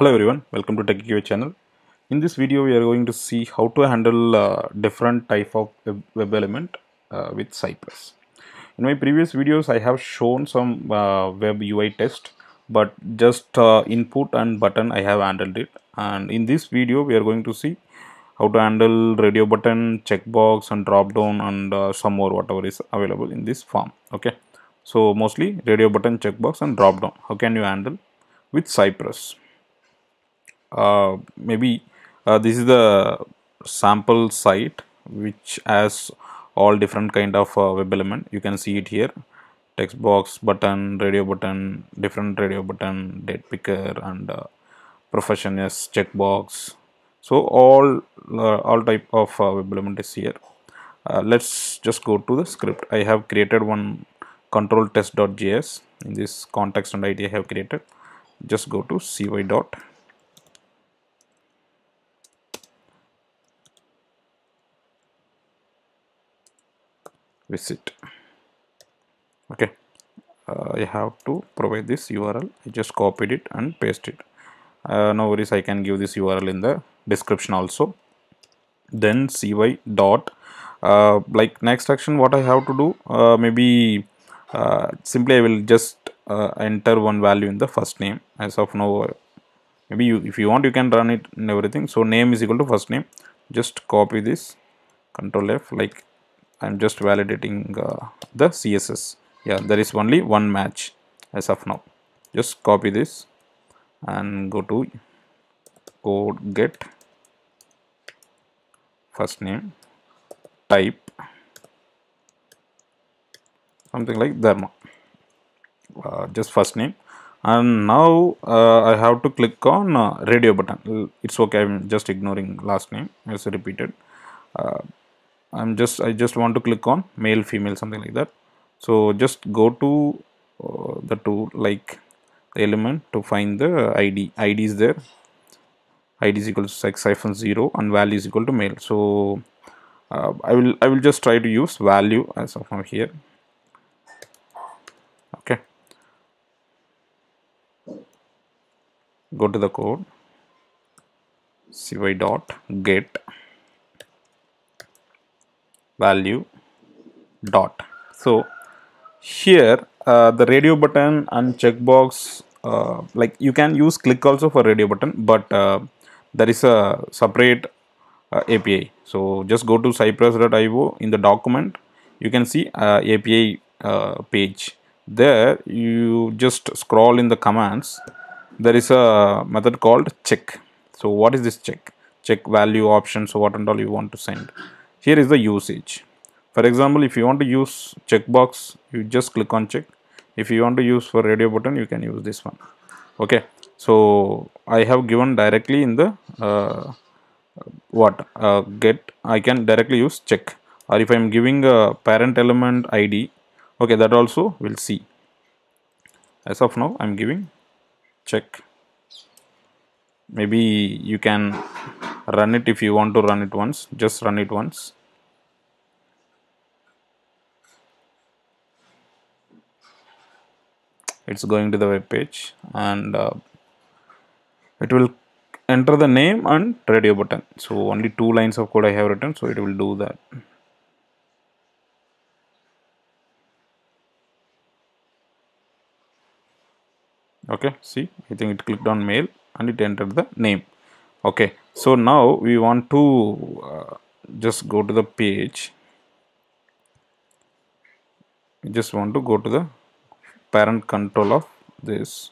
Hello everyone, welcome to TechieQA channel. In this video, we are going to see how to handle uh, different type of web, element uh, with Cypress. In my previous videos, I have shown some uh, web UI test, but just uh, input and button I have handled it. And in this video, we are going to see how to handle radio button, checkbox, and drop down, and uh, some more whatever is available in this form. Okay, so mostly radio button, checkbox, and drop down. How can you handle with Cypress? Uh, maybe uh, this is the sample site which has all different kind of uh, web element. You can see it here. Text box button radio button different radio button date picker and uh, profession checkbox. So all uh, all type of uh, web element is here. Uh, let's just go to the script. I have created one control test.js in this context and id i have created. Just go to cy dot visit. Okay. Uh, I have to provide this URL I just copied it and paste it uh, no worries. I can give this URL in the description also. Then cy dot uh, like next action what I have to do uh, maybe uh, simply I will just uh, enter one value in the first name. As of now maybe you if you want you can run it and everything. So name is equal to first name. Just copy this. Control F like I'm just validating uh, the CSS yeah there is only one match as of now. Just copy this and go to code get. First name type something like dharma. Uh, just first name. And now uh, I have to click on uh, radio button. It's okay I'm just ignoring last name. As repeated. Uh, I'm just I just want to click on male female something like that. So just go to uh, the tool like the element to find the ID ID is there. ID is equal to sex hyphen 0 and value is equal to male. So uh, I will I will just try to use value as of now here. Okay. Go to the code. Cy dot get value dot. So here uh, the radio button and checkbox uh, like you can use click also for radio button but uh, there is a separate uh, API so just go to cypress.io in the document. You can see uh, API uh, page. There you just scroll in the commands. There is a method called check. So what is this check? Check value option so what and all you want to send here is the usage. For example if you want to use checkbox you just click on check. If you want to use for radio button you can use this one. Okay. So i have given directly in the uh, what uh, get i can directly use check. Or if i'm giving a parent element id okay that also we'll see. As of now i'm giving check. Maybe you can run it if you want to run it once. Just run it once. It's going to the web page and uh, it will enter the name and radio button. So only two lines of code I have written so it will do that. Okay see? I think it clicked on male and it entered the name okay so now we want to uh, just go to the page. We just want to go to the parent control of this.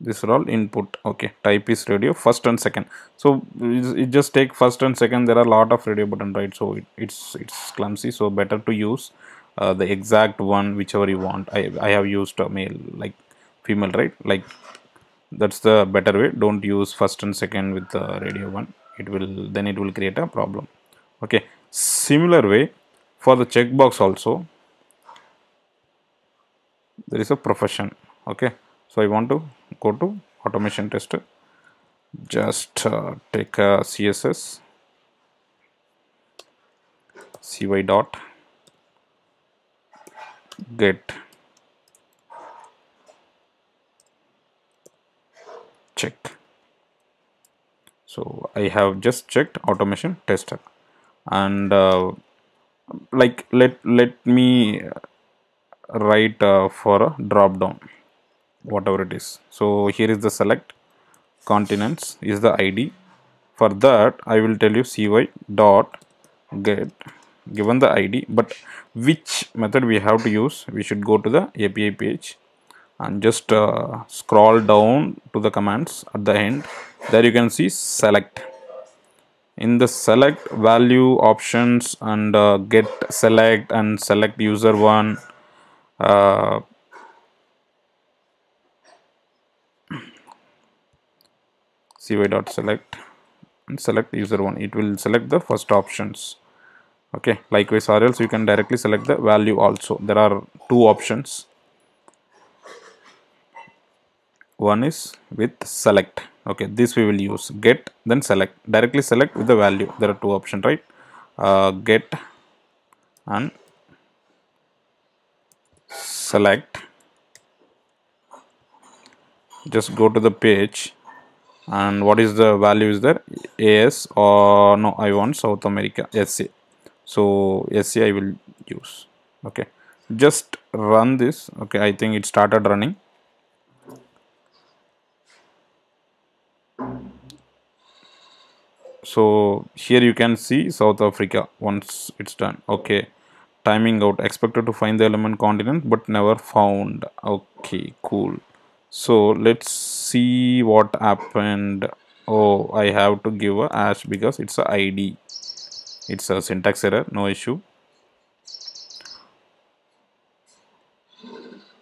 This are all input. Okay type is radio first and second. So it just take first and second. There are a lot of radio button right? So it, it's it's clumsy. So better to use uh, the exact one whichever you want. I i have used a male like female right? Like that's the better way. Don't use first and second with the radio one. It will then it will create a problem. Okay. Similar way for the checkbox also there is a profession. Okay. So i want to go to automation tester just uh, take a css cy dot get check. So I have just checked automation tester. And uh, like let let me write uh, for a drop down whatever it is. So here is the select continents is the id for that i will tell you cy dot get given the id but which method we have to use we should go to the api page and just uh, scroll down to the commands at the end. There you can see select. In the select value options and uh, get select and select user one uh, cy dot select and select user one. It will select the first options. Okay likewise or else you can directly select the value also. There are two options one is with select. Okay this we will use. Get then select. Directly select with the value. There are two options right? Uh, get and select. Just go to the page. And what is the value is there? As or no i want south america. Sc so sc i will use. Okay. Just run this. Okay i think it started running so here you can see South Africa once it's done. Okay. Timing out. Expected to find the element continent but never found. Okay cool. So let's see what happened. Oh I have to give a hash because it's a ID it's a syntax error. No issue.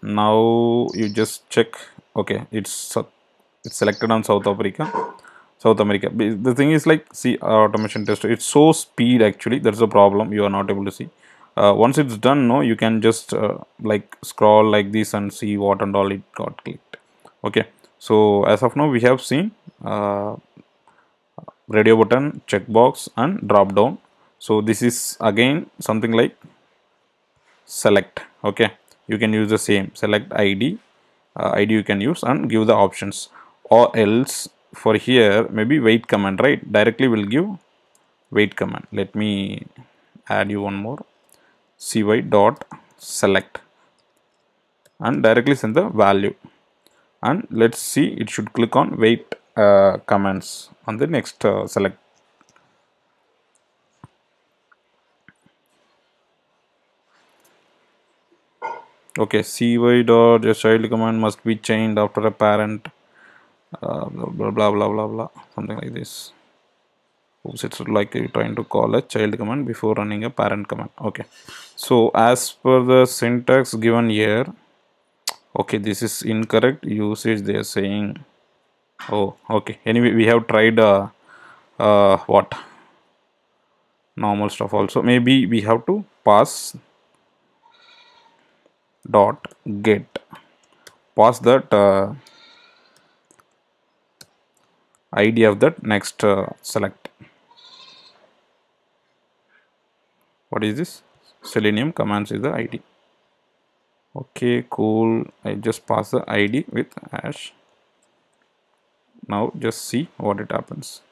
Now you just check. Okay it's it's selected on South Africa South America. The thing is like, see automation tester, it's so speed actually, that's a problem, you are not able to see. Uh, once it's done, no, you can just uh, like scroll like this and see what and all it got clicked. Okay, so as of now, we have seen uh, radio button, checkbox and drop down. So this is again something like select. Okay, you can use the same select ID, uh, ID you can use and give the options or else for here maybe wait command right? Directly will give wait command. Let me add you one more. Cy dot select. And directly send the value. And let's see it should click on wait uh, commands on the next uh, select. Okay cy dot your child command must be chained after a parent uh, blah, blah blah blah blah. Something like this. Oops it's like you're trying to call a child command before running a parent command. Okay. So as per the syntax given here okay this is incorrect. Usage they are saying oh okay. Anyway we have tried uh, uh, what? Normal stuff also. Maybe we have to pass dot get. Pass that uh, id of that next uh, select. What is this? Selenium commands is the id okay cool. I just pass the id with hash. Now just see what it happens.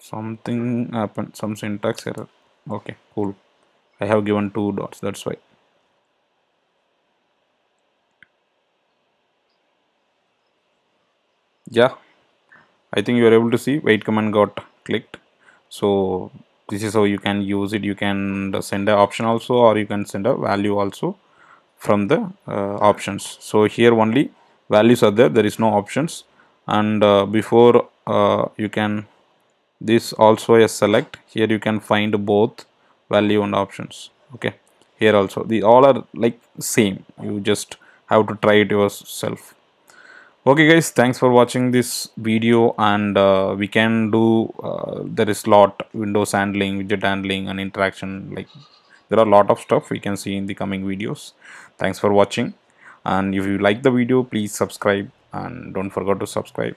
Something happened some syntax error. Okay cool. I have given two dots that's why. Yeah I think you are able to see wait command got clicked. So this is how you can use it. You can send an option also or you can send a value also from the uh, options. So here only values are there. There is no options. And uh, before uh, you can this also a select. Here you can find both value and options. Okay? Here also. The all are like same. You just have to try it yourself okay guys thanks for watching this video and uh, we can do uh, there is lot windows handling widget handling and interaction like there are a lot of stuff we can see in the coming videos. Thanks for watching. And if you like the video please subscribe and don't forget to subscribe